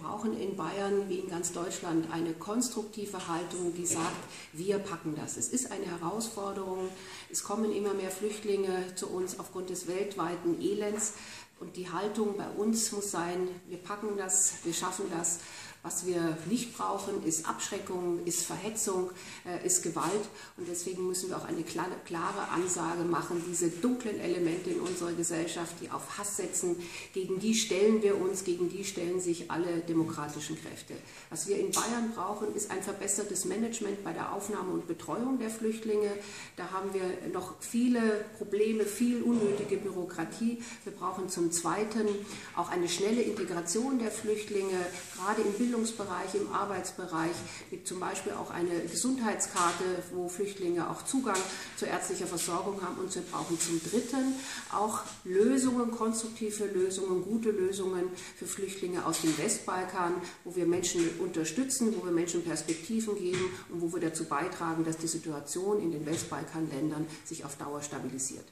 brauchen in Bayern wie in ganz Deutschland eine konstruktive Haltung, die sagt, wir packen das. Es ist eine Herausforderung. Es kommen immer mehr Flüchtlinge zu uns aufgrund des weltweiten Elends. Und die Haltung bei uns muss sein, wir packen das, wir schaffen das. Was wir nicht brauchen, ist Abschreckung, ist Verhetzung, äh, ist Gewalt. Und deswegen müssen wir auch eine klare Ansage machen, diese dunklen Elemente in unserer Gesellschaft, die auf Hass setzen, gegen die stellen wir uns, gegen die stellen sich alle demokratischen Kräfte. Was wir in Bayern brauchen, ist ein verbessertes Management bei der Aufnahme und Betreuung der Flüchtlinge. Da haben wir noch viele Probleme, viel unnötige Bürokratie. Wir brauchen zum Zweiten auch eine schnelle Integration der Flüchtlinge, gerade im Bildungsbereich, im Arbeitsbereich, mit zum Beispiel auch eine Gesundheitskarte, wo Flüchtlinge auch Zugang zu ärztlicher Versorgung haben. Und wir brauchen zum Dritten auch Lösungen, konstruktive Lösungen, gute Lösungen für Flüchtlinge aus dem Westbalkan, wo wir Menschen unterstützen, wo wir Menschen Perspektiven geben und wo wir dazu beitragen, dass die Situation in den Westbalkanländern sich auf Dauer stabilisiert.